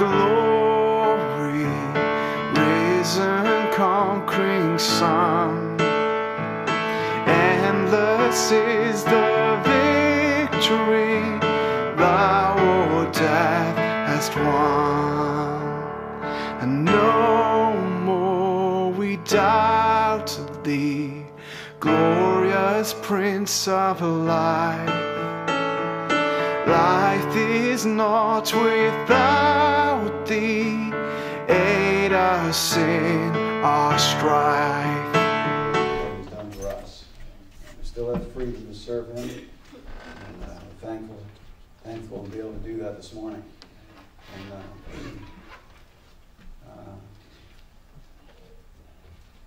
glory, risen, conquering Son. Endless is the victory thou, O death, hast won. And no more we doubt thee, glorious Prince of life. Life is not without thee, aid us in our strife. what he's done for us. We still have freedom to serve him, and uh, we're thankful, thankful to be able to do that this morning. And uh, uh,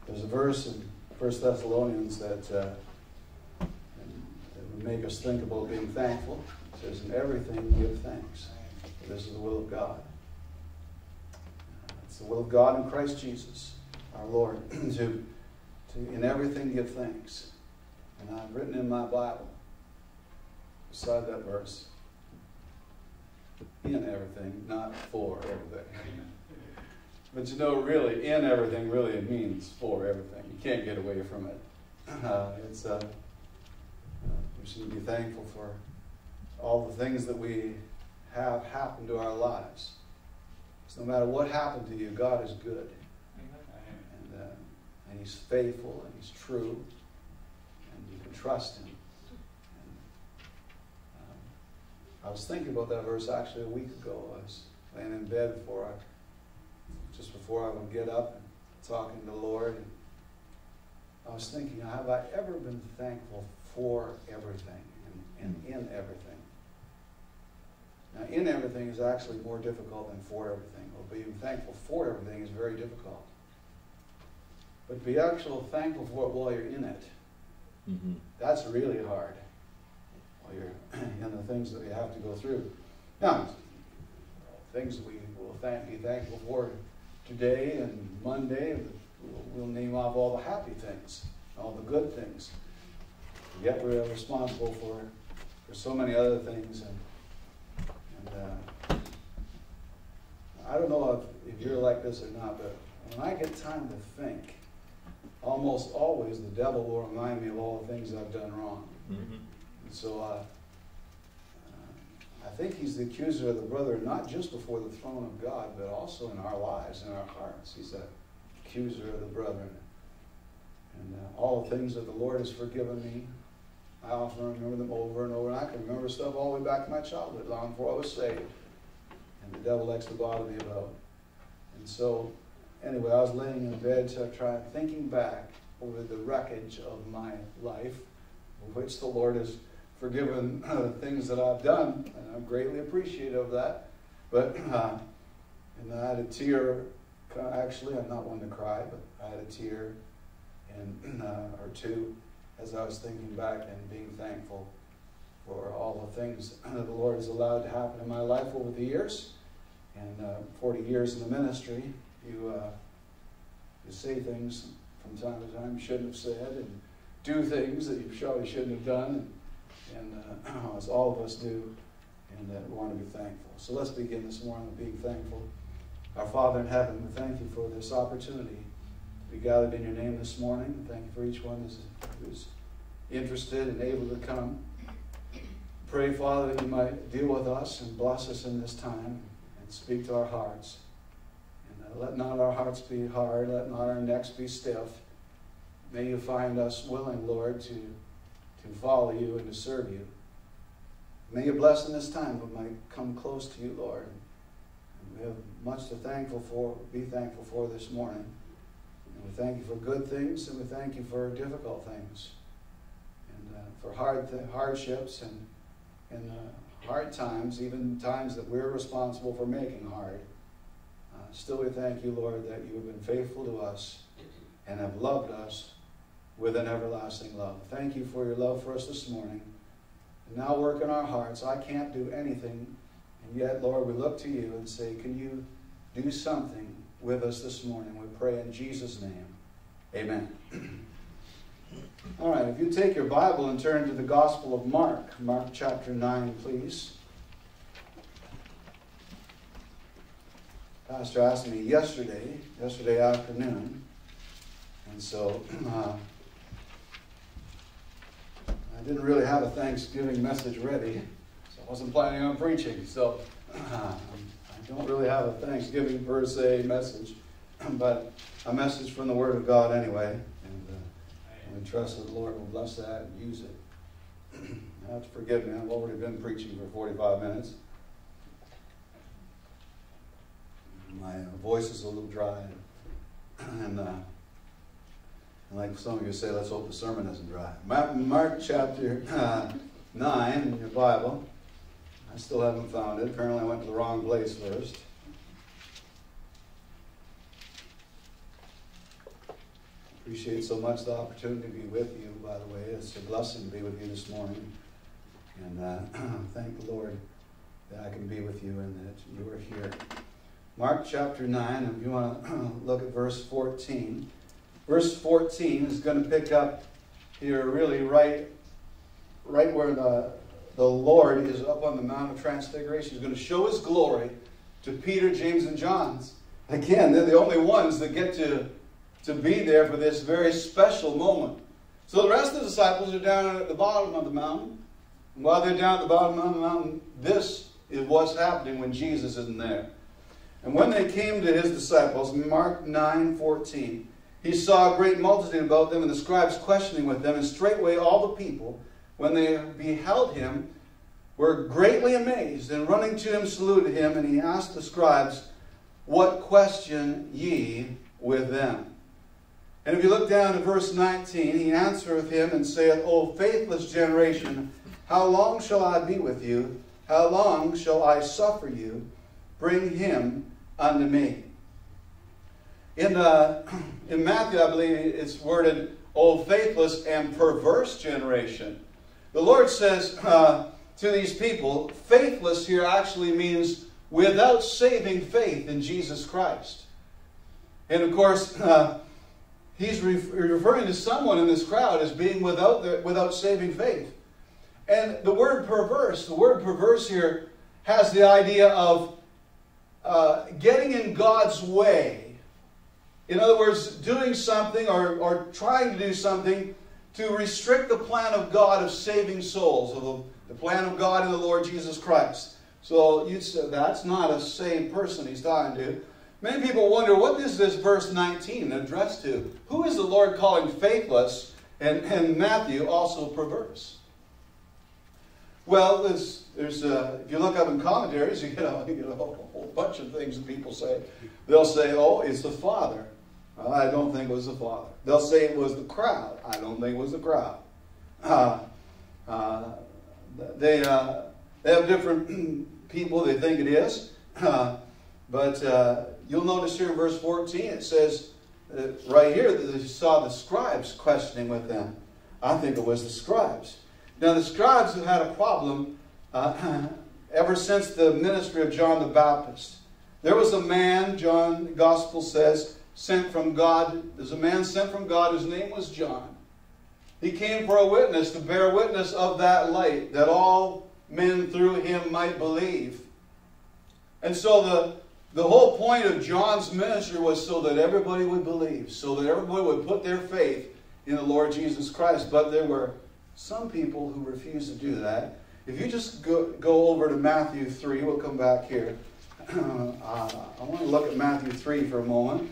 there's a verse in First Thessalonians that, uh, that would make us think about being thankful. Says, "In everything give thanks, this is the will of God." It's the will of God in Christ Jesus, our Lord, to to in everything give thanks. And I've written in my Bible, beside that verse, in everything, not for everything. But you know, really, in everything really it means for everything. You can't get away from it. Uh, it's uh, we should be thankful for all the things that we have happen to our lives. So no matter what happened to you, God is good, and uh, and He's faithful and He's true, and you can trust Him. And, um, I was thinking about that verse actually a week ago. I was laying in bed before I, just before I would get up and talking to the Lord. And I was thinking, have I ever been thankful for everything and, and in everything? Now, in everything is actually more difficult than for everything. Well, being thankful for everything is very difficult. But be actually thankful for it while you're in it. Mm-hmm. That's really hard. While you're in the things that you have to go through. Now, things that we will thank, be thankful for today and Monday, we'll, we'll name off all the happy things, all the good things. Yet we're responsible for, for so many other things. And, and uh, I don't know if, if you're like this or not, but when I get time to think, almost always the devil will remind me of all the things I've done wrong. Mm-hmm. And so uh, uh, I think he's the accuser of the brother, not just before the throne of God, but also in our lives, in our hearts. He's the accuser of the brethren. And uh, all the things that the Lord has forgiven me, I often remember them over and over. And I can remember stuff all the way back to my childhood, long before I was saved. And the devil likes to bother me about. it. And so, anyway, I was laying in bed to try thinking back over the wreckage of my life, which the Lord has forgiven uh, things that I've done, and I'm greatly appreciative of that. But uh, and I had a tear. Actually, I'm not one to cry, but I had a tear and uh, or two as I was thinking back and being thankful for all the things that the Lord has allowed to happen in my life over the years. And uh, 40 years in the ministry, you uh, you say things from time to time you shouldn't have said, and do things that you probably shouldn't have done, and, and uh, as all of us do, and that we want to be thankful. So let's begin this morning with being thankful. Our Father in heaven, we thank you for this opportunity be gathered in your name this morning. Thank you for each one who's, who's interested and able to come. Pray, Father, that you might deal with us and bless us in this time and speak to our hearts. And uh, let not our hearts be hard, let not our necks be stiff. May you find us willing, Lord, to, to follow you and to serve you. May you bless in this time we might come close to you, Lord. And we have much to thankful for, be thankful for this morning. We thank you for good things, and we thank you for difficult things, and uh, for hard hardships and and uh, hard times, even times that we're responsible for making hard. Uh, still, we thank you, Lord, that you have been faithful to us and have loved us with an everlasting love. Thank you for your love for us this morning. And now work in our hearts. I can't do anything. And yet, Lord, we look to you and say, Can you do something with us this morning? Pray in Jesus' name. Amen. All right, if you take your Bible and turn to the Gospel of Mark, Mark chapter 9, please. pastor asked me yesterday, yesterday afternoon, and so uh, I didn't really have a Thanksgiving message ready, so I wasn't planning on preaching. So uh, I don't really have a Thanksgiving per se message, but a message from the Word of God anyway, and uh, we trust that the Lord will bless that and use it. you have to forgive me. I've already been preaching for 45 minutes. My voice is a little dry. And, uh, and like some of you say, let's hope the sermon isn't dry. Mark chapter uh, 9 in your Bible. I still haven't found it. Apparently, I went to the wrong place first. Appreciate so much the opportunity to be with you, by the way. It's a blessing to be with you this morning. And uh, thank the Lord that I can be with you and that you are here. Mark chapter 9, if you want to look at verse 14. Verse 14 is going to pick up here really right, right where the, the Lord is up on the Mount of Transfiguration. He's going to show his glory to Peter, James, and John's. Again, they're the only ones that get to to be there for this very special moment. So the rest of the disciples are down at the bottom of the mountain. And while they're down at the bottom of the mountain, this is what's happening when Jesus isn't there. And when they came to his disciples, Mark 9 14, he saw a great multitude about them, and the scribes questioning with them, and straightway all the people, when they beheld him, were greatly amazed, and running to him saluted him, and he asked the scribes, What question ye with them? And if you look down to verse 19, he answereth him and saith, O faithless generation, how long shall I be with you? How long shall I suffer you? Bring him unto me. In, uh, in Matthew, I believe it's worded, O faithless and perverse generation. The Lord says uh, to these people, faithless here actually means without saving faith in Jesus Christ. And of course, uh, he's referring to someone in this crowd as being without, the, without saving faith. And the word perverse, the word perverse here has the idea of uh, getting in God's way. In other words, doing something or, or trying to do something to restrict the plan of God of saving souls, of the, the plan of God in the Lord Jesus Christ. So said that's not a saved person he's talking to. Many people wonder what is this verse 19 addressed to? Who is the Lord calling faithless and, and Matthew also perverse? Well, there's, there's uh, if you look up in commentaries, you get, a, you get a whole, bunch of things that people say. They'll say, oh, it's the Father. I don't think it was the Father. They'll say it was the crowd. I don't think it was the crowd. Uh, uh, they, uh, they have different people they think it is. But uh, you'll notice here in verse 14, it says uh, right here that they saw the scribes questioning with them. I think it was the scribes. Now, the scribes have had a problem uh, ever since the ministry of John the Baptist. There was a man, John, the gospel says, sent from God. There's a man sent from God whose name was John. He came for a witness, to bear witness of that light, that all men through him might believe. And so the the whole point of John's ministry was so that everybody would believe, so that everybody would put their faith in the Lord Jesus Christ. But there were some people who refused to do that. If you just go, go over to Matthew 3, we'll come back here. uh, I want to look at Matthew 3 for a moment.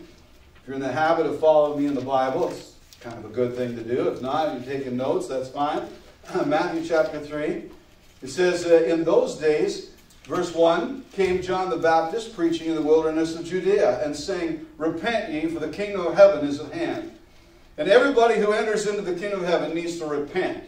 If you're in the habit of following me in the Bible, it's kind of a good thing to do. If not, you're taking notes, that's fine. Matthew chapter 3. It says, In those days, Verse 1 came John the Baptist preaching in the wilderness of Judea and saying, Repent ye, for the kingdom of heaven is at hand. And everybody who enters into the kingdom of heaven needs to repent.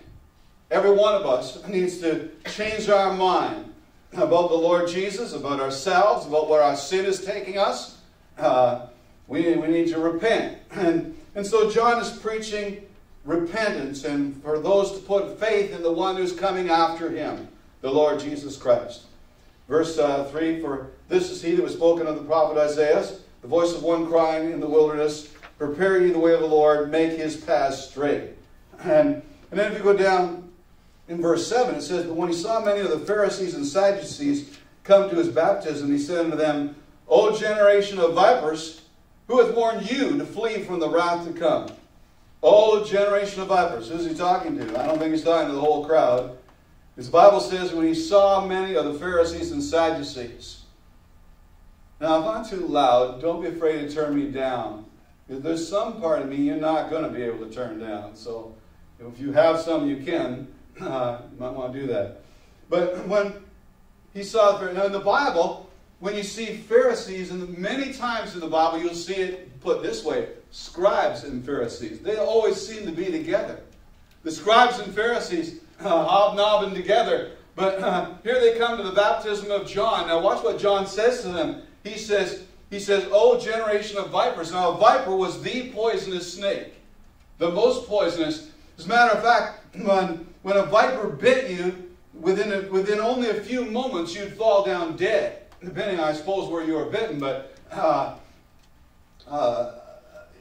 Every one of us needs to change our mind about the Lord Jesus, about ourselves, about where our sin is taking us. Uh, we, we need to repent. And, and so John is preaching repentance and for those to put faith in the one who's coming after him, the Lord Jesus Christ. Verse uh, 3 For this is he that was spoken of the prophet Isaiah, the voice of one crying in the wilderness, Prepare ye the way of the Lord, make his path straight. And, and then if you go down in verse 7, it says, But when he saw many of the Pharisees and Sadducees come to his baptism, he said unto them, O generation of vipers, who hath warned you to flee from the wrath to come? O generation of vipers. Who's he talking to? I don't think he's talking to the whole crowd. His Bible says when he saw many of the Pharisees and Sadducees. Now, if I'm too loud, don't be afraid to turn me down. If there's some part of me you're not going to be able to turn down. So if you have some, you can. You might want to do that. But when he saw, the now in the Bible, when you see Pharisees, and many times in the Bible you'll see it put this way scribes and Pharisees. They always seem to be together. The scribes and Pharisees uh, hobnobbing together. But uh, here they come to the baptism of John. Now watch what John says to them. He says, he says, "Oh generation of vipers." Now a viper was the poisonous snake, the most poisonous. As a matter of fact, when when a viper bit you, within a, within only a few moments you'd fall down dead, depending, I suppose, where you were bitten. But uh, uh,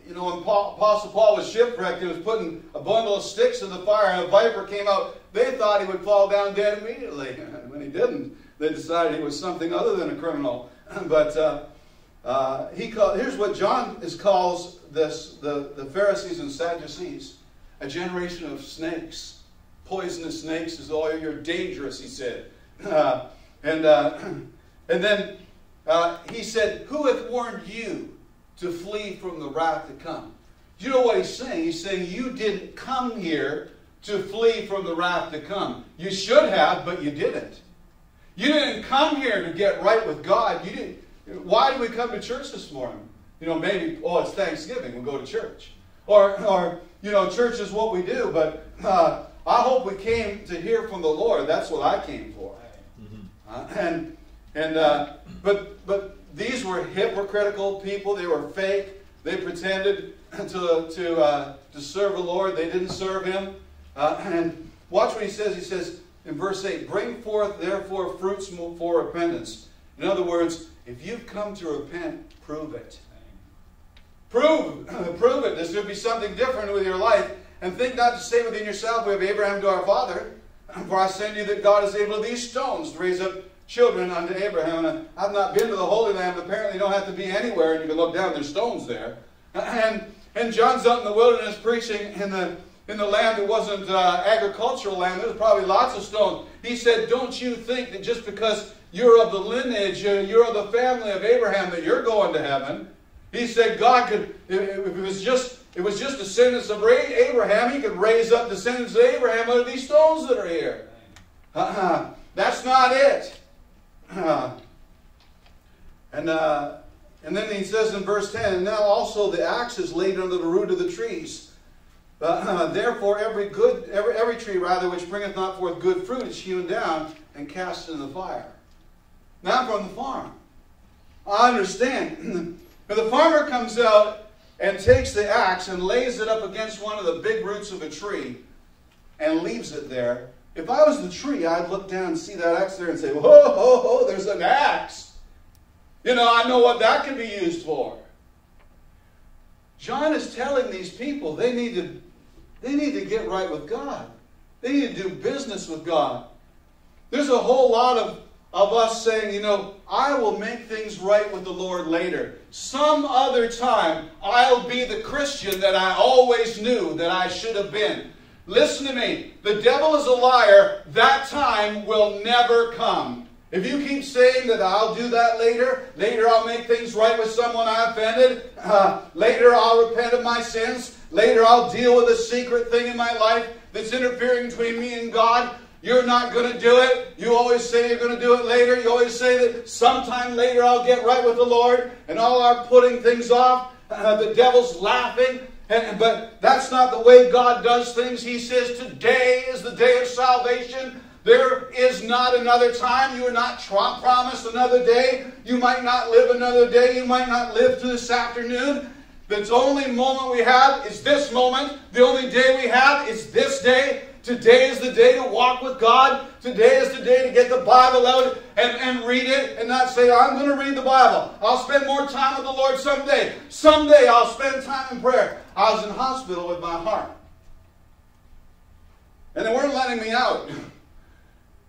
you know, when Apostle Paul was shipwrecked, he was putting a bundle of sticks in the fire, and a viper came out. They thought he would fall down dead immediately. when he didn't, they decided he was something other than a criminal. but uh, uh, he call, here's what John is, calls this, the, the Pharisees and Sadducees a generation of snakes. Poisonous snakes is all you're dangerous, he said. Uh, and, uh, and then uh, he said, Who hath warned you to flee from the wrath to come. Do You know what he's saying? He's saying you didn't come here to flee from the wrath to come. You should have, but you didn't. You didn't come here to get right with God. You didn't. Why did we come to church this morning? You know, maybe, oh, it's Thanksgiving, we'll go to church. Or, or you know, church is what we do, but uh, I hope we came to hear from the Lord. That's what I came for. Mm-hmm. Uh, and, and, uh, but, but these were hypocritical people. They were fake. They pretended to, to, uh, to serve the Lord. They didn't serve Him. Uh, and watch what he says. He says in verse 8, Bring forth therefore fruits for repentance. In other words, if you've come to repent, prove it. Prove, prove it. This should be something different with your life. And think not to say within yourself, We have Abraham to our father. For I send you that God is able of these stones to raise up children unto Abraham. I've not been to the Holy Land, apparently you don't have to be anywhere, and you can look down, there's stones there. And, and John's out in the wilderness preaching in the, in the land that wasn't uh, agricultural land. There was probably lots of stones. He said, Don't you think that just because you're of the lineage, uh, you're of the family of Abraham, that you're going to heaven? He said God could, if it was just it was just descendants of Abraham, he could raise up descendants of Abraham out of these stones that are here. Uh-huh. That's not it. and, uh, and then he says in verse 10, Now also the axe is laid under the root of the trees. Uh, therefore, every good, every, every tree rather which bringeth not forth good fruit is hewn down and cast into the fire. Now from the farm. I understand. but the farmer comes out and takes the axe and lays it up against one of the big roots of a tree and leaves it there if I was the tree, I'd look down and see that axe there and say, whoa, whoa, whoa, there's an axe. You know, I know what that can be used for. John is telling these people they need to, they need to get right with God. They need to do business with God. There's a whole lot of, of us saying, you know, I will make things right with the Lord later. Some other time, I'll be the Christian that I always knew that I should have been. Listen to me. The devil is a liar. That time will never come. If you keep saying that I'll do that later, later I'll make things right with someone I offended, uh, later I'll repent of my sins, later I'll deal with a secret thing in my life that's interfering between me and God, you're not going to do it. You always say you're going to do it later. You always say that sometime later I'll get right with the Lord, and all our putting things off. Uh, the devil's laughing. And, but that's not the way God does things. He says, Today is the day of salvation. There is not another time. You are not promised another day. You might not live another day. You might not live to this afternoon. The only moment we have is this moment. The only day we have is this day. Today is the day to walk with God. Today is the day to get the Bible out and, and read it and not say, I'm going to read the Bible. I'll spend more time with the Lord someday. Someday I'll spend time in prayer. I was in hospital with my heart. And they weren't letting me out.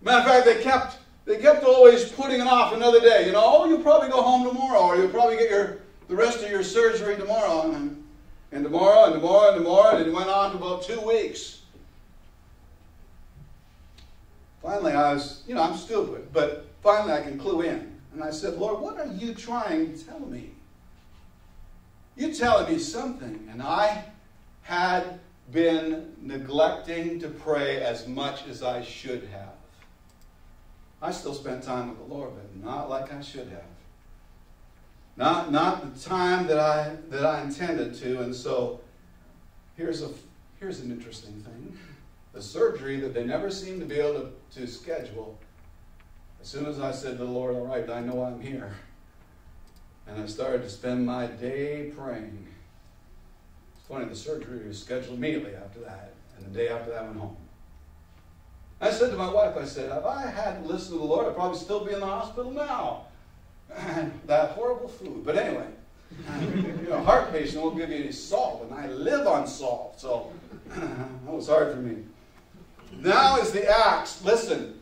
Matter of fact, they kept they kept always putting it off another day. You know, oh, you'll probably go home tomorrow, or you'll probably get your the rest of your surgery tomorrow, and, and tomorrow, and tomorrow, and tomorrow, and it went on for about two weeks. Finally, I was, you know, I'm stupid, but finally I can clue in. And I said, Lord, what are you trying to tell me? You're telling me something. And I had been neglecting to pray as much as I should have. I still spent time with the Lord, but not like I should have. Not, not the time that I, that I intended to. And so here's, a, here's an interesting thing. The surgery that they never seemed to be able to, to schedule, as soon as I said to the Lord, All right, I know I'm here. And I started to spend my day praying. It's funny, the surgery was scheduled immediately after that. And the day after that, I went home. I said to my wife, I said, if I hadn't listened to the Lord, I'd probably still be in the hospital now. that horrible food. But anyway, you know, heart patient won't give you any salt, and I live on salt, so that was hard for me. Now is the axe. Listen,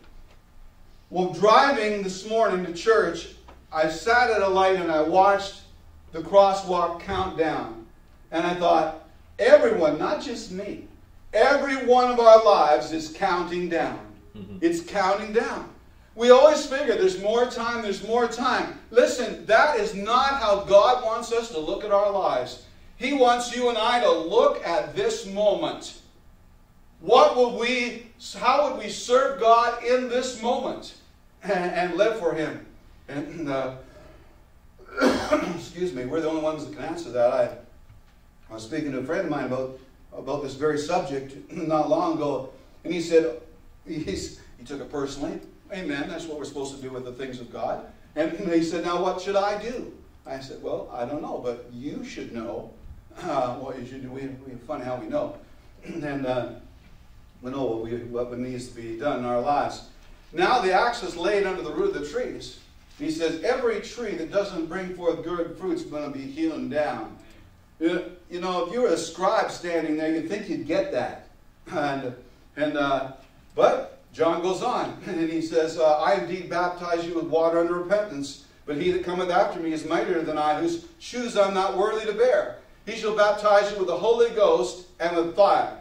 while driving this morning to church, I sat at a light and I watched the crosswalk countdown. And I thought, everyone, not just me, every one of our lives is counting down. Mm-hmm. It's counting down. We always figure there's more time, there's more time. Listen, that is not how God wants us to look at our lives. He wants you and I to look at this moment. What would we, how would we serve God in this moment and, and live for Him? And, uh, excuse me, we're the only ones that can answer that. I, I was speaking to a friend of mine about, about this very subject not long ago, and he said, he's, he took it personally. Amen. That's what we're supposed to do with the things of God. And he said, Now what should I do? I said, Well, I don't know, but you should know uh, what you should do. We, we funny how we know. and uh, we know what, we, what needs to be done in our lives. Now the axe is laid under the root of the trees. He says, Every tree that doesn't bring forth good fruit is going to be hewn down. You know, if you were a scribe standing there, you'd think you'd get that. And, and uh, but John goes on, and he says, uh, I indeed baptize you with water unto repentance, but he that cometh after me is mightier than I, whose shoes I'm not worthy to bear. He shall baptize you with the Holy Ghost and with fire.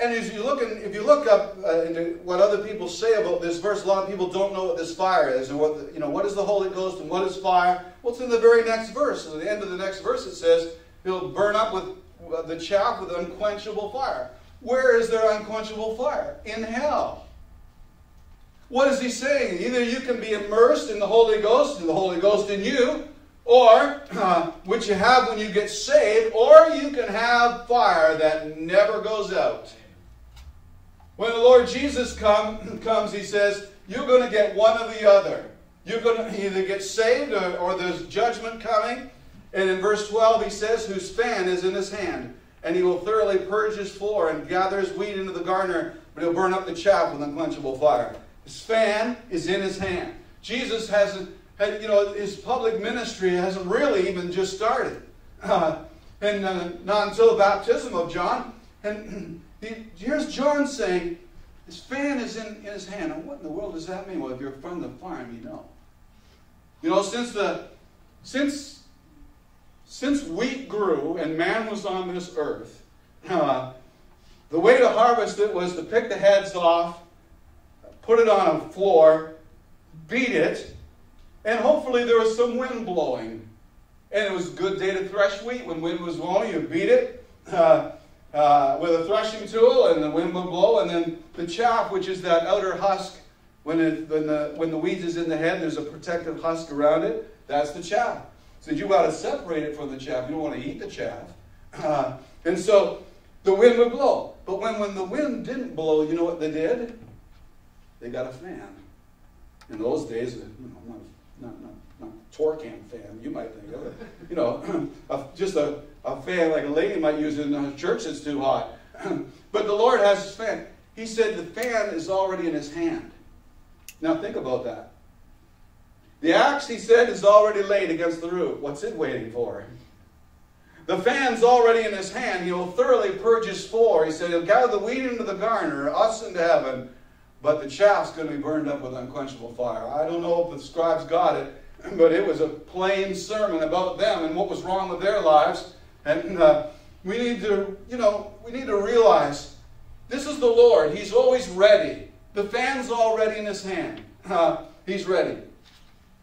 And as you look, in, if you look up uh, into what other people say about this verse, a lot of people don't know what this fire is, and what the, you know what is the Holy Ghost and what is fire. Well, it's in the very next verse. At the end of the next verse, it says, "He'll burn up with uh, the chaff with unquenchable fire." Where is their unquenchable fire? In hell. What is he saying? Either you can be immersed in the Holy Ghost, and the Holy Ghost in you, or uh, which you have when you get saved, or you can have fire that never goes out. When the Lord Jesus come, comes, he says, You're going to get one or the other. You're going to either get saved or, or there's judgment coming. And in verse 12, he says, Whose fan is in his hand and he will thoroughly purge his floor and gather his wheat into the garner, but he'll burn up the chaff with unquenchable fire. His fan is in his hand. Jesus hasn't, had, you know, his public ministry hasn't really even just started. Uh, and uh, not until the baptism of John. And he, here's John saying, his fan is in, in his hand. And what in the world does that mean? Well, if you're from the farm, you know. You know, since the since since wheat grew and man was on this earth, uh, the way to harvest it was to pick the heads off, put it on a floor, beat it, and hopefully there was some wind blowing. And it was a good day to thresh wheat. When wind was blowing, you beat it uh, uh, with a threshing tool, and the wind would blow. And then the chaff, which is that outer husk, when, it, when, the, when the wheat is in the head, there's a protective husk around it. That's the chaff. So you got to separate it from the chaff. You don't want to eat the chaff. Uh, and so the wind would blow. But when, when the wind didn't blow, you know what they did? They got a fan. In those days, you know, not, not, not, not Torcan fan, you might think of it. You know, a, just a, a fan like a lady might use in a church that's too hot. but the Lord has his fan. He said the fan is already in his hand. Now think about that. The axe, he said, is already laid against the root. What's it waiting for? The fan's already in his hand. He will thoroughly purge his floor. He said, He'll gather the wheat into the garner, us into heaven. but the chaff's going to be burned up with unquenchable fire. I don't know if the scribes got it, but it was a plain sermon about them and what was wrong with their lives. And uh, we need to, you know, we need to realize this is the Lord. He's always ready. The fan's already in his hand. Uh, he's ready.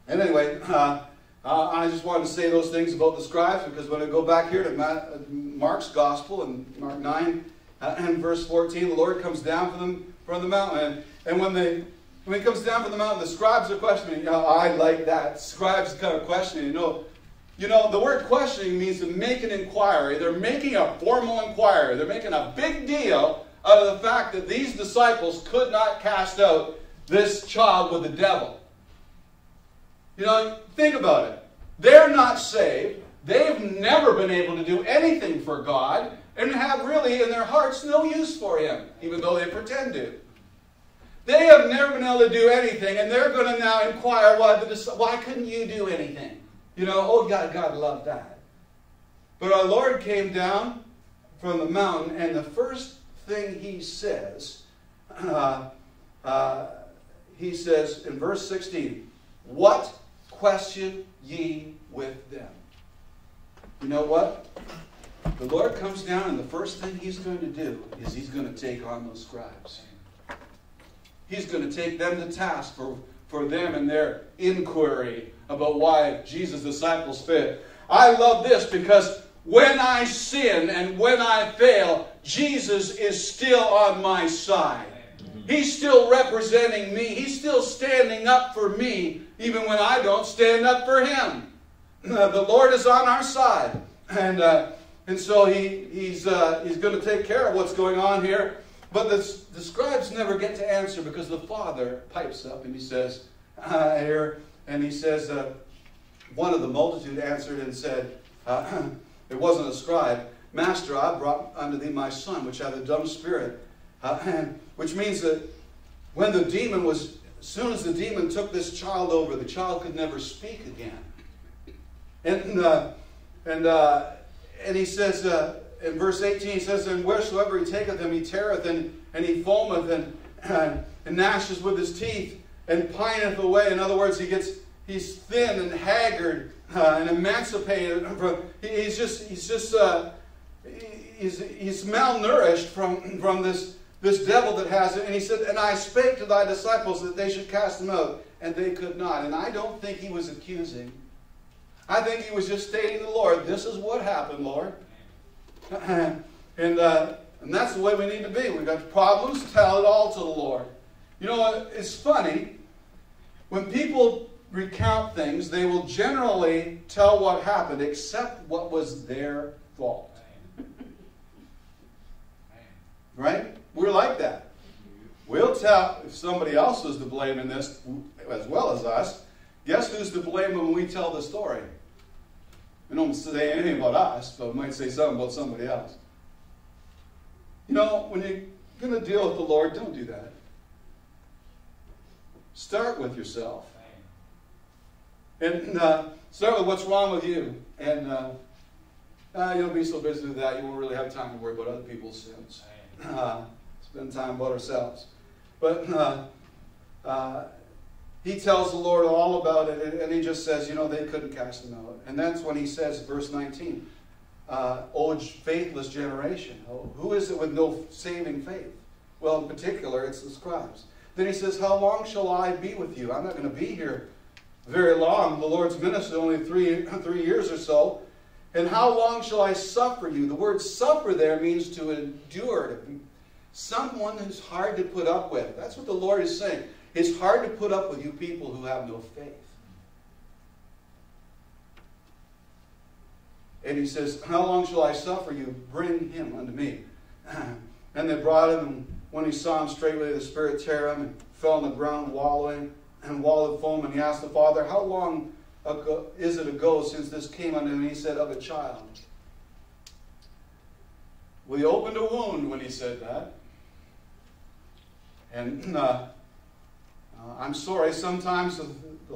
And anyway, uh, I just wanted to say those things about the scribes because when I go back here to uh, Mark's gospel in Mark 9 uh, and verse 14, the Lord comes down from them from the mountain. And, when they when he comes down from the mountain, the scribes are questioning. You know, I like that. Scribes are kind of questioning. You know, you know, the word questioning means to make an inquiry. They're making a formal inquiry. They're making a big deal out of the fact that these disciples could not cast out this child with the devil. You know, think about it. They're not saved. They've never been able to do anything for God and have really in their hearts no use for Him, even though they pretend to. They have never been able to do anything, and they're going to now inquire why, the, why couldn't you do anything? You know, oh, God, God loved that. But our Lord came down from the mountain, and the first thing He says, uh, uh, He says in verse 16, What question ye with them? You know what? The Lord comes down, and the first thing He's going to do is He's going to take on those scribes. He's going to take them to task for, for them and their inquiry about why Jesus' disciples failed. I love this because when I sin and when I fail, Jesus is still on my side. He's still representing me. He's still standing up for me, even when I don't stand up for him. the Lord is on our side. And, uh, and so he, he's, uh, he's going to take care of what's going on here. But the, the scribes never get to answer because the father pipes up and he says, uh, here, and he says, uh, one of the multitude answered and said, uh, it wasn't a scribe, Master, I brought unto thee my son, which hath a dumb spirit. Uh, and, which means that when the demon was, as soon as the demon took this child over, the child could never speak again. And, uh, and, uh, and he says, uh, in verse 18, he says, And wheresoever he taketh him, he teareth, and, and he foameth, and, and, and gnasheth with his teeth, and pineth away. In other words, he gets he's thin and haggard uh, and emancipated. From, he's just he's just uh, he's, he's malnourished from from this this devil that has it. And he said, And I spake to thy disciples that they should cast him out, and they could not. And I don't think he was accusing. I think he was just stating the Lord, this is what happened, Lord. and, uh, and that's the way we need to be. We've got problems, tell it all to the Lord. You know, it's funny. When people recount things, they will generally tell what happened, except what was their fault. Right? We're like that. We'll tell if somebody else is to blame in this as well as us. Guess who's to blame when we tell the story? We don't say anything about us, but we might say something about somebody else. You know, when you're going to deal with the Lord, don't do that. Start with yourself. And uh, start with what's wrong with you. And uh, uh, you'll be so busy with that, you won't really have time to worry about other people's sins. Spend time about ourselves. But uh, uh, he tells the Lord all about it, and he just says, you know, they couldn't cast him out. And that's when he says, verse 19, uh, O faithless generation, oh, who is it with no saving faith? Well, in particular, it's the scribes. Then he says, How long shall I be with you? I'm not going to be here very long. The Lord's ministry only three, three years or so. And how long shall I suffer you? The word suffer there means to endure, to someone who's hard to put up with. That's what the Lord is saying. It's hard to put up with you people who have no faith. And he says, How long shall I suffer you? Bring him unto me. And they brought him, and when he saw him, straightway the Spirit tear him and fell on the ground, wallowing and wallowed foam. And he asked the Father, How long ago, is it ago since this came unto him? And he said, Of a child. He opened a wound when he said that. And uh, uh, I'm sorry, sometimes the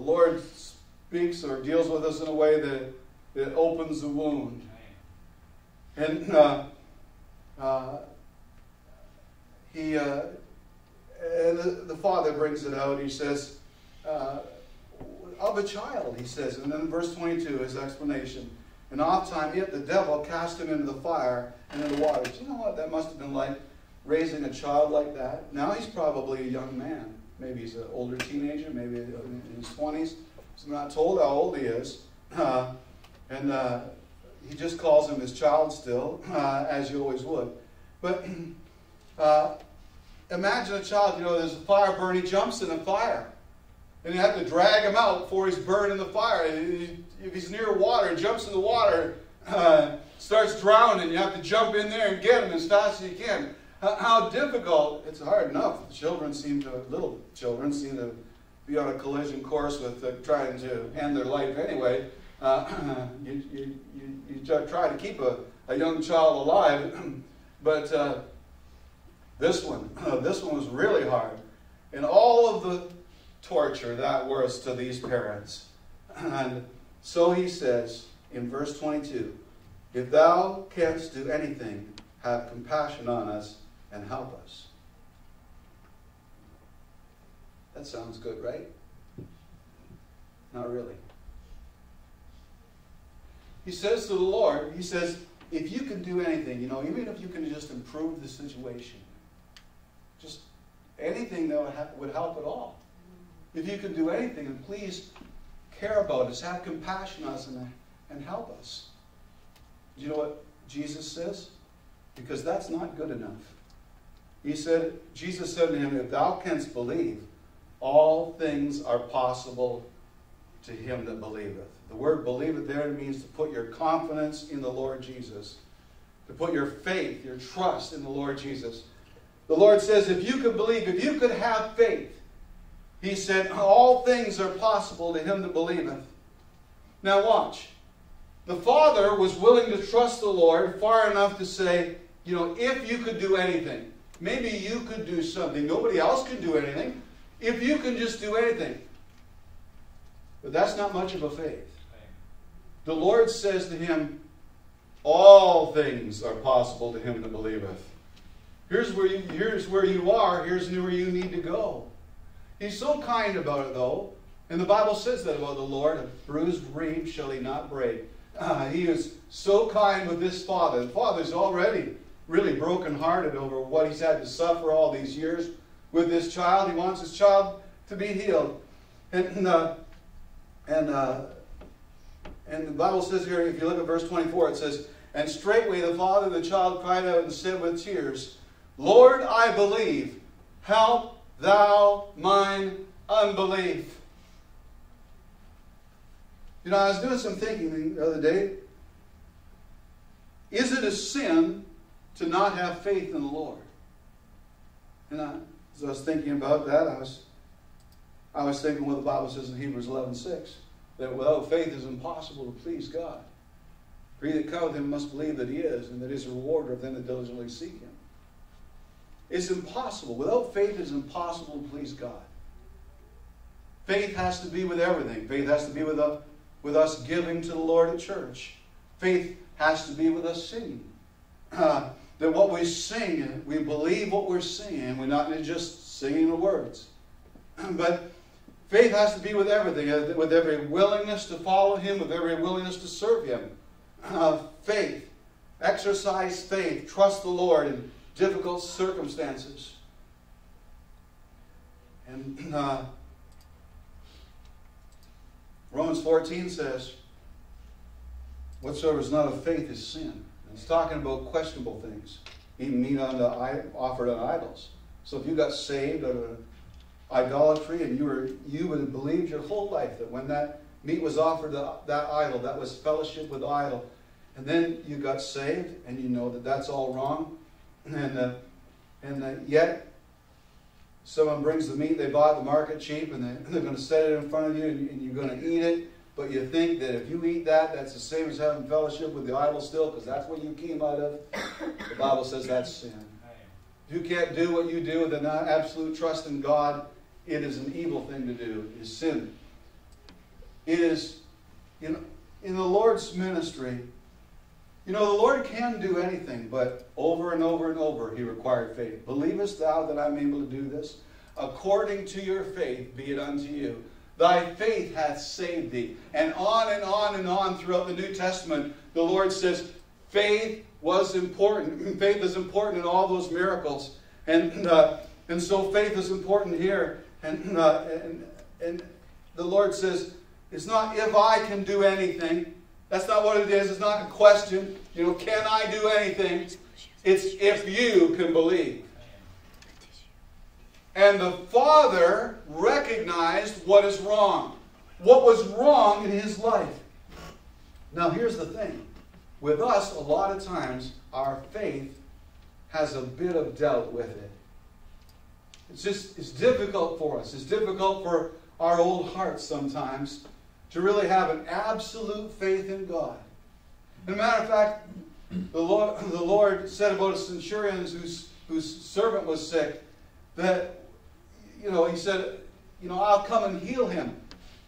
Lord speaks or deals with us in a way that, that opens the wound. And uh, uh, he, uh, and the, the father brings it out. He says, uh, of a child, he says. And then verse 22, his explanation. And oft time it, the devil, cast him into the fire and into the waters. You know what that must have been like, raising a child like that? Now he's probably a young man. Maybe he's an older teenager, maybe in his 20s. So I'm not told how old he is. Uh, and uh, he just calls him his child still, uh, as you always would. But uh, imagine a child, you know, there's a fire burn, he jumps in the fire. And you have to drag him out before he's burned in the fire. If he's near water, jumps in the water, uh, starts drowning, you have to jump in there and get him as fast as you can. How difficult, it's hard enough. Children seem to, little children seem to be on a collision course with uh, trying to end their life anyway. Uh, you, you, you, you, try to keep a, a young child alive, but uh, this one, this one was really hard. And all of the torture that was to these parents. And so he says in verse 22 If thou canst do anything, have compassion on us and help us. That sounds good, right? Not really. He says to the Lord, He says, if you can do anything, you know, even if you can just improve the situation, just anything that would help at all. If you can do anything, and please care about us, have compassion on us, and, and help us. Do you know what Jesus says? Because that's not good enough. He said, Jesus said to him, If thou canst believe, all things are possible to him that believeth. The word believeth there means to put your confidence in the Lord Jesus, to put your faith, your trust in the Lord Jesus. The Lord says, if you could believe, if you could have faith, He said, all things are possible to him that believeth. Now watch. The Father was willing to trust the Lord far enough to say, you know, if you could do anything, maybe you could do something. Nobody else can do anything. If you can just do anything. But that's not much of a faith. The Lord says to him, All things are possible to him that believeth. Here's where you, here's where you are, here's where you need to go. He's so kind about it, though. And the Bible says that about the Lord a bruised reed shall he not break. Uh, he is so kind with this father. The father's already really brokenhearted over what he's had to suffer all these years with this child. He wants his child to be healed. And, uh, and, uh, and the Bible says here, if you look at verse 24, it says, And straightway the father of the child cried out and said with tears, Lord, I believe, help thou mine unbelief. You know, I was doing some thinking the other day. Is it a sin to not have faith in the Lord? And I, as I was thinking about that, I was, I was thinking what the Bible says in Hebrews 11 6 that without faith it is impossible to please God. For he that cometh him must believe that he is, and that he is a rewarder of them that diligently seek him. It's impossible. Without faith, it's impossible to please God. Faith has to be with everything. Faith has to be with, a, with us giving to the Lord at church. Faith has to be with us singing. Uh, that what we sing, we believe what we're singing. We're not just singing the words. But faith has to be with everything, uh, with every willingness to follow Him, with every willingness to serve Him. Uh, faith. Exercise faith. Trust the Lord in difficult circumstances. And uh, Romans 14 says, Whatsoever is not of faith is sin. It's talking about questionable things, meat on the, offered on idols. So if you got saved out of idolatry and you were you would have believed your whole life that when that meat was offered to that idol, that was fellowship with idol, and then you got saved and you know that that's all wrong, and uh, and uh, yet someone brings the meat they bought at the market cheap and they, are going to set it in front of you and, and you're going to eat it but you think that if you eat that, that's the same as having fellowship with the idol still, because that's what you came out of. The Bible says that's sin. If you can't do what you do with an absolute trust in God, it is an evil thing to do. It is sin. It is, in, in the Lord's ministry, you know, the Lord can do anything, but over and over and over, He required faith. Believest thou that I'm able to do this? according to your faith be it unto you. Thy faith hath saved thee. And on and on and on throughout the New Testament, the Lord says, faith was important. faith is important in all those miracles. And, uh, and so faith is important here. And, uh, and, and the Lord says, it's not if I can do anything. That's not what it is. It's not a question. You know, can I do anything? It's if you can believe. And the father recognized what is wrong, what was wrong in his life. Now, here's the thing with us, a lot of times, our faith has a bit of doubt with it. It's just, it's difficult for us. It's difficult for our old hearts sometimes to really have an absolute faith in God. As a matter of fact, the Lord, the Lord said about a centurion whose, whose servant was sick that you know, he said, you know, I'll come and heal him.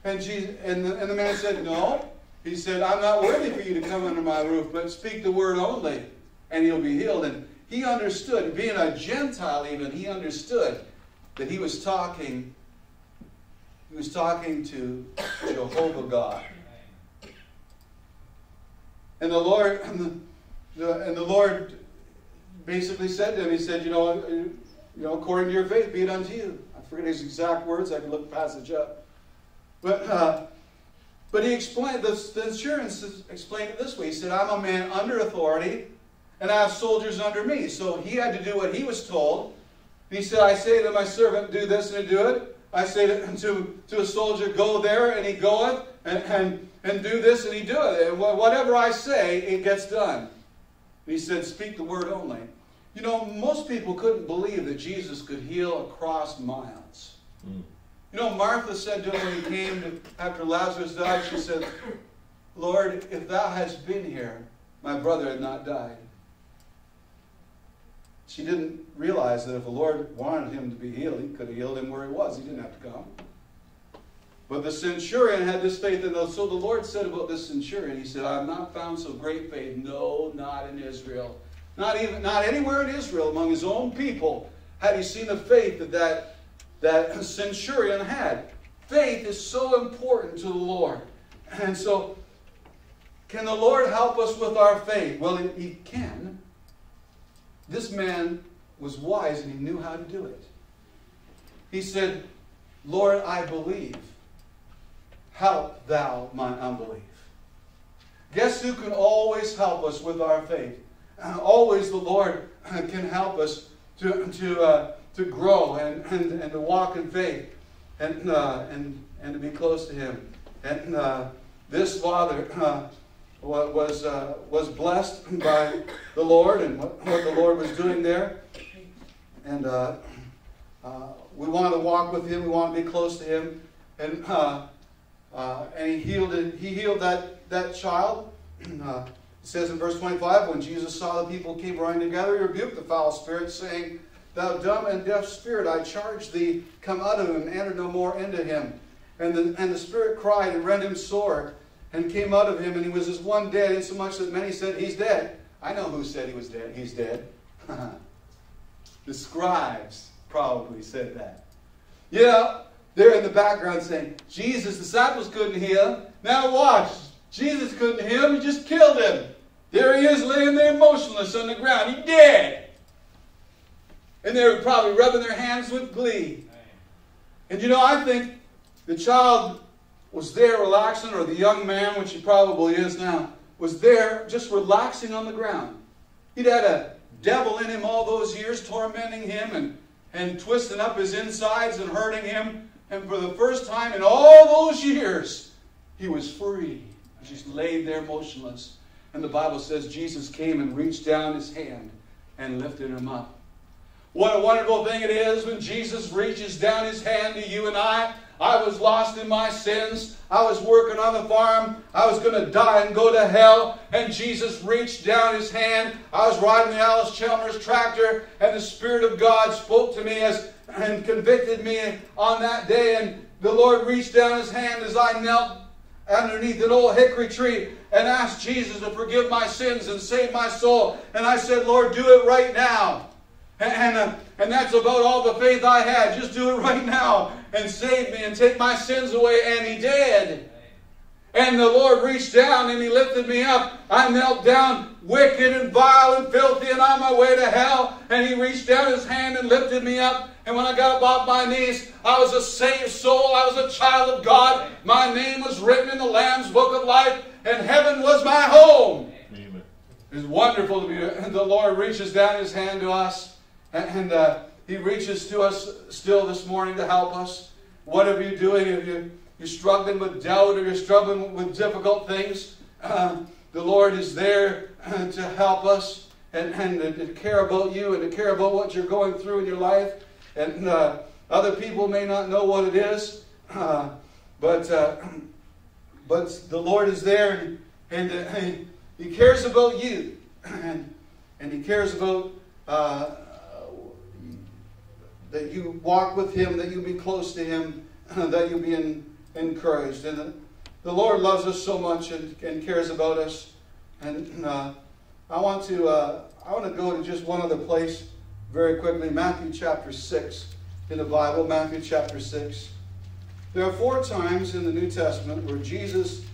And, Jesus, and, the, and the man said, no. He said, I'm not worthy for you to come under my roof, but speak the word only, and he'll be healed. And he understood, being a Gentile even, he understood that he was talking, he was talking to Jehovah God. And the Lord, and the, and the Lord basically said to him, he said, you know, you know, according to your faith, be it unto you forget his exact words. I can look the passage up. But, uh, but he explained, the, the centurion explained it this way. He said, I'm a man under authority, and I have soldiers under me. So he had to do what he was told. he said, I say to my servant, do this and do it. I say to, to, to a soldier, go there, and he goeth, and, and, and do this, and he doeth. And whatever I say, it gets done. And he said, speak the word only. You know, most people couldn't believe that Jesus could heal across miles. Mm. You know, Martha said to him when he came to, after Lazarus died, she said, Lord, if thou hadst been here, my brother had not died. She didn't realize that if the Lord wanted him to be healed, he could have healed him where he was. He didn't have to come. But the centurion had this faith in us. So the Lord said about this centurion, He said, I have not found so great faith, no, not in Israel. Not even not anywhere in Israel among his own people had he seen the faith that that, that centurion had. Faith is so important to the Lord. And so, can the Lord help us with our faith? Well, he can. This man was wise and he knew how to do it. He said, Lord, I believe. Help thou my unbelief. Guess who can always help us with our faith? Uh, always the Lord can help us to, to, uh, to grow and, and, and to walk in faith and, uh, and, and to be close to Him. And uh, this father uh, was, uh, was blessed by the Lord and what, what, the Lord was doing there. And we want to walk with Him, we want to be close to Him. And, and he healed he healed that, that child. It says in verse 25, when Jesus saw the people keep running together, he rebuked the foul spirit, saying, Thou dumb and deaf spirit, I charge thee, come out of him, and enter no more into him. And the, and the spirit cried and rent him sore, and came out of him, and he was as one dead, insomuch that many said, He's dead. I know who said he was dead. He's dead. the scribes probably said that. Yeah, they're in the background saying, Jesus' disciples couldn't heal. Now watch. Jesus couldn't heal him, he just killed him. There he is laying there motionless on the ground. He dead. And they were probably rubbing their hands with glee. And you know, I think the child was there relaxing, or the young man, which he probably is now, was there just relaxing on the ground. He'd had a devil in him all those years, tormenting him and, and twisting up his insides and hurting him. And for the first time in all those years, he was free. He just laid there motionless. And the Bible says Jesus came and reached down his hand and lifted him up. What a wonderful thing it is when Jesus reaches down his hand to you and I. I was lost in my sins. I was working on the farm. I was going to die and go to hell. And Jesus reached down his hand. I was riding the Allis-Chalmers tractor, and the Spirit of God spoke to me as and convicted me on that day. And the Lord reached down his hand as I knelt underneath an old hickory tree and asked Jesus to forgive my sins and save my soul. And I said, Lord, do it right now. And, uh, and that's about all the faith I had. Just do it right now and save me and take my sins away. And he did. And the Lord reached down and He lifted me up. I knelt down wicked and vile and filthy and on my way to hell. And He reached down His hand and lifted me up. And when I got up off my knees, I was a saved soul. I was a child of God. My name was written in the Lamb's book of life. And heaven was my home. Amen. It's wonderful to be. The Lord reaches down His hand to us. And uh, He reaches to us still this morning to help us. What are you doing? Have you you're struggling with doubt or you're struggling with difficult things, uh, the Lord is there uh, to help us and, and to care about you and to care about what you're going through in your life. And uh, other people may not know what it is, uh, but, uh, but the Lord is there and, and He cares about you. And, and He cares about that you walk with Him, that you be close to Him, that you be in encouraged. And the, the Lord loves us so much and, and cares about us. And uh, I want to uh, I want to go to just one other place very quickly. Matthew chapter six in the Bible. Matthew chapter six. There are four times in the New Testament where Jesus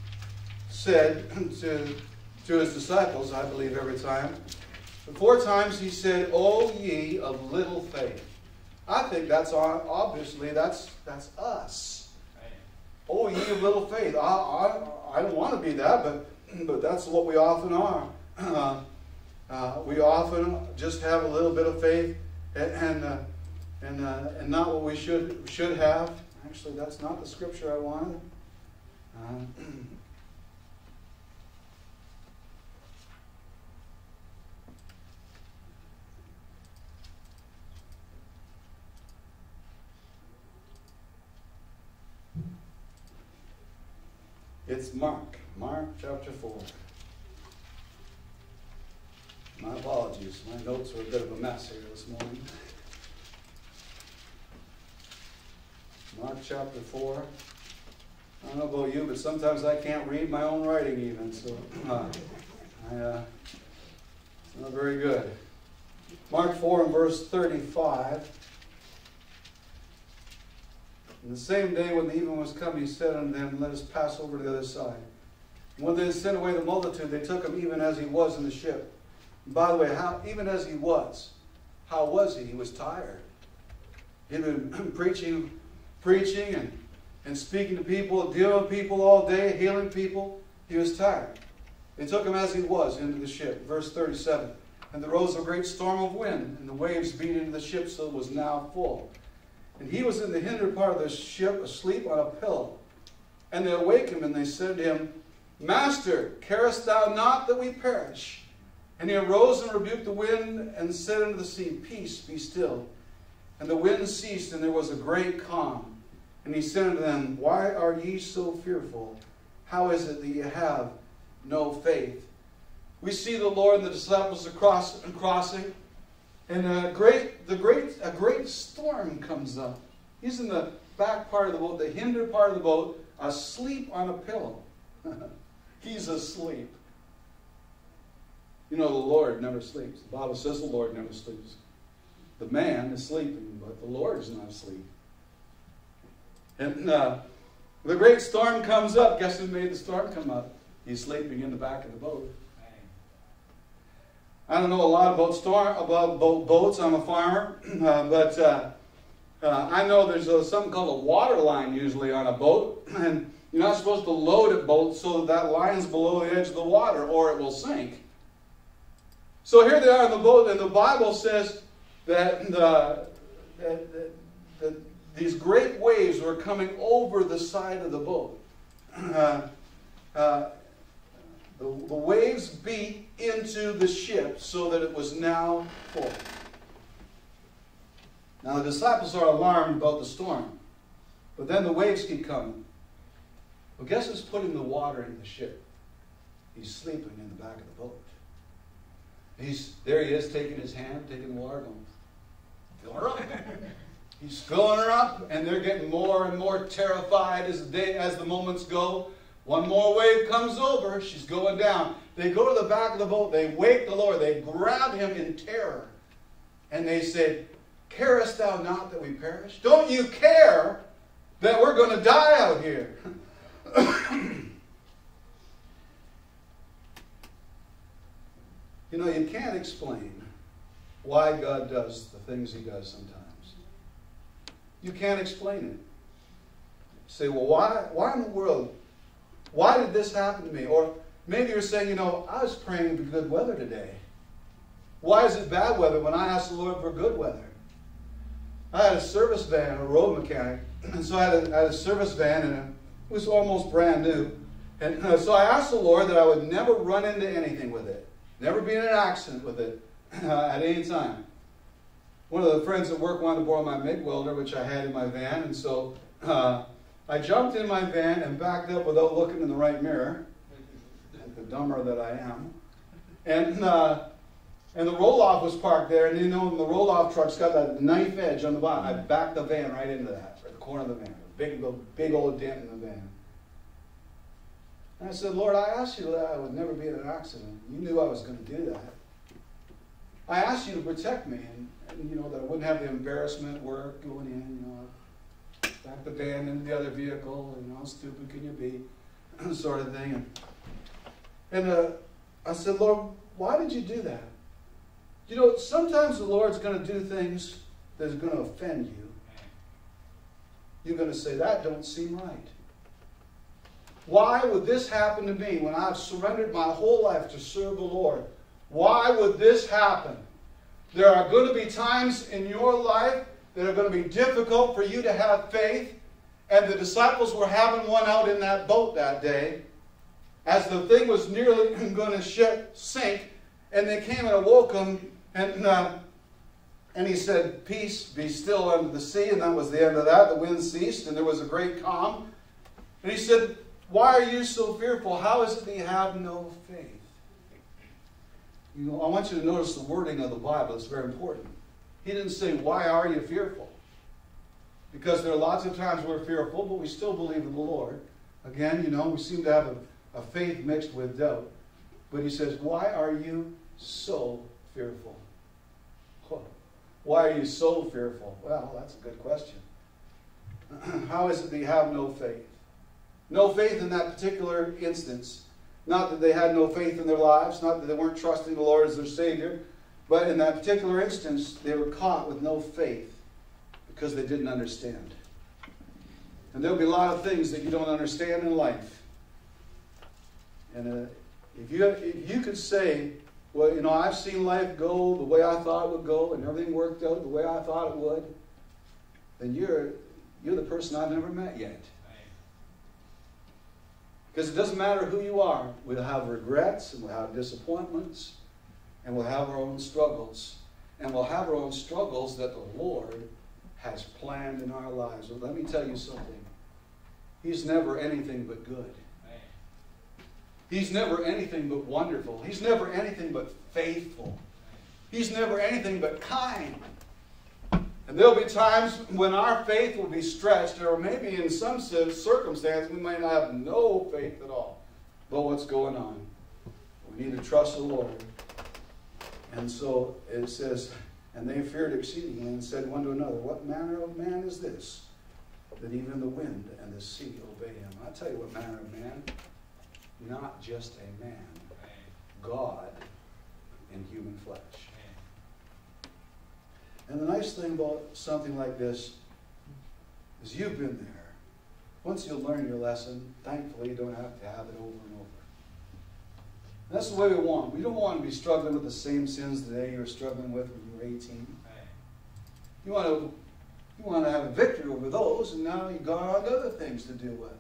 said to to his disciples, I believe every time. Four times he said, "O ye of little faith." I think that's obviously that's that's us. Oh, ye of little faith. I, I, I don't want to be that, but, but that's what we often are. Uh, we often just have a little bit of faith and, and, uh, and, uh, and not what we should, should have. Actually, that's not the scripture I wanted. Uh, It's Mark, Mark chapter 4. My apologies. My notes are a bit of a mess here this morning. Mark chapter 4. I don't know about you, but sometimes I can't read my own writing even, so uh, I, uh, it's not very good. Mark 4 and verse 35. And the same day when the evening was come, he said unto them, Let us pass over to the other side. And when they had sent away the multitude, they took him even as he was in the ship. By the way, how even as he was, how was he? He was tired. He'd been preaching, preaching and, and speaking to people, dealing with people all day, healing people. He was tired. They took him as he was into the ship. Verse 37. And there rose a great storm of wind, and the waves beat into the ship so it was now full. And he was in the hinder part of the ship, asleep on a pillow. And they awake him, and they said to him, Master, carest thou not that we perish? And he arose and rebuked the wind, and said unto the sea, Peace, be still. And the wind ceased, and there was a great calm. And he said unto them, Why are ye so fearful? How is it that ye have no faith? We see the Lord and the disciples across, and crossing. And a great, the great, a great storm comes up. He's in the back part of the boat, the hinder part of the boat, asleep on a pillow. He's asleep. You know, the Lord never sleeps. The Bible says the Lord never sleeps. The man is sleeping, but the Lord is not asleep. And uh, the great storm comes up. Guess who made the storm come up? He's sleeping in the back of the boat. I don't know a lot about storm about boats. I'm a farmer, uh, but uh, uh, I know there's a, something called a water line usually on a boat, and you're not supposed to load a boat so that that line's below the edge of the water, or it will sink. So here they are in the boat, and the Bible says that, the, that, that, that these great waves were coming over the side of the boat. Uh, uh, the, the waves beat into the ship so that it was now full. Now the disciples are alarmed about the storm, but then the waves keep coming. Well, guess who's putting the water in the ship? He's sleeping in the back of the boat. He's there. He is taking his hand, taking the water, going, fill her up. He's filling her up, and they're getting more and more terrified as the day, as the moments go. One more wave comes over, she's going down. They go to the back of the boat, they wake the Lord, they grab him in terror. And they said, Carest thou not that we perish? Don't you care that we're going to die out here? You know, you can't explain why God does the things he does sometimes. You can't explain it. say, well, why, why in the world? Why did this happen to me? Or maybe you're saying, you know, I was praying for good weather today. Why is it bad weather when I asked the Lord for good weather? I had a service van, a road mechanic, and so I had a, I had a service van, and it was almost brand new. And uh, so I asked the Lord that I would never run into anything with it, never be in an accident with it uh, at any time. One of the friends at work wanted to borrow my MIG welder, which I had in my van, and so uh, I jumped in my van and backed up without looking in the right mirror, the dumber that I am. And uh, and the roll off was parked there, and you know, the roll off truck's got that knife edge on the bottom. I backed the van right into that, right the corner of the van, a big, big old dent in the van. And I said, Lord, I asked you that I would never be in an accident. You knew I was going to do that. I asked you to protect me, and, and, you know that I wouldn't have the embarrassment work going in. You know, back the van into the other vehicle. You know, how stupid can you be, sort of thing. And, and uh, I said, Lord, why did you do that? You know, sometimes the Lord's going to do things that's going to offend you. You're going to say, that don't seem right. Why would this happen to me when I've surrendered my whole life to serve the Lord? Why would this happen? There are going to be times in your life that are going to be difficult for you to have faith. And the disciples were having one out in that boat that day. As the thing was nearly going to sink, and they came and awoke him and, uh, and he said, Peace, be still under the sea. And that was the end of that. The wind ceased, and there was a great calm. And he said, Why are you so fearful? How is it that you have no faith? You know, I want you to notice the wording of the Bible. It's very important. He didn't say, Why are you fearful? Because there are lots of times we're fearful, but we still believe in the Lord. Again, you know, we seem to have a, a faith mixed with doubt. But he says, Why are you so fearful? Why are you so fearful? Well, that's a good question. How is it that you have no faith? No faith in that particular instance. Not that they had no faith in their lives, not that they weren't trusting the Lord as their Savior, but in that particular instance, they were caught with no faith because they didn't understand. And there'll be a lot of things that you don't understand in life. And uh, if, you, if you could say, well, you know, I've seen life go the way I thought it would go, and everything worked out the way I thought it would, then you're, you're the person I've never met yet. Because it doesn't matter who you are, we'll have regrets, and we'll have disappointments, and we'll have our own struggles. And we'll have our own struggles that the Lord has planned in our lives. But let me tell you something He's never anything but good. He's never anything but wonderful. He's never anything but faithful. He's never anything but kind. And there'll be times when our faith will be stretched, or maybe in some circumstance we might have no faith at all. But what's going on? We need to trust the Lord. And so it says, and they feared exceedingly and said one to another, What manner of man is this? That even the wind and the sea obey him. i tell you what manner of man not just a man, God in human flesh. And the nice thing about something like this is you've been there. Once you learn your lesson, thankfully you don't have to have it over and over. And that's the way we want. We don't want to be struggling with the same sins today you were struggling with when you were 18. You want to you want to have a victory over those, and now you've got on to other things to deal with.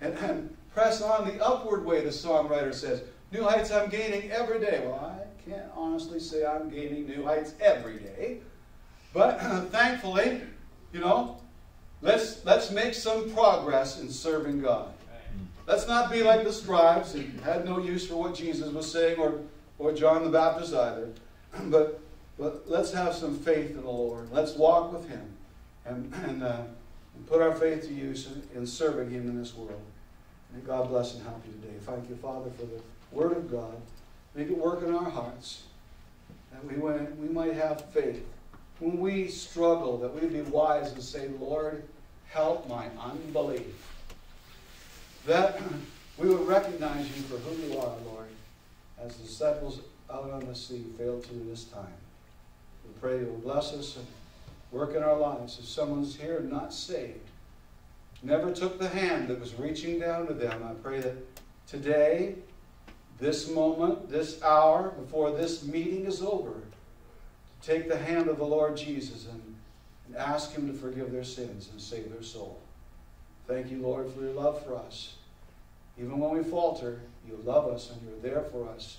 And, and Press on the upward way, the songwriter says. New heights I'm gaining every day. Well, I can't honestly say I'm gaining new heights every day. But thankfully, you know, let's, let's make some progress in serving God. Let's not be like the scribes who had no use for what Jesus was saying or, or John the Baptist either. But, but let's have some faith in the Lord. Let's walk with Him and, and, uh, and put our faith to use in, in serving Him in this world. May God bless and help you today. Thank you, Father, for the Word of God. Make it work in our hearts. that we, we might have faith. When we struggle, that we be wise and say, Lord, help my unbelief. That we would recognize you for who you are, Lord, as the disciples out on the sea failed to this time. We pray you will bless us and work in our lives. If someone's here not saved, never took the hand that was reaching down to them, I pray that today, this moment, this hour, before this meeting is over, to take the hand of the Lord Jesus and, and ask Him to forgive their sins and save their soul. Thank you, Lord, for your love for us. Even when we falter, you love us and you're there for us.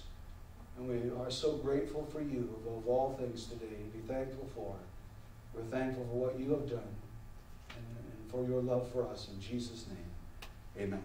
And we are so grateful for you above all things today to be thankful for. We're thankful for what you have done and, and for your love for us. In Jesus' name, amen.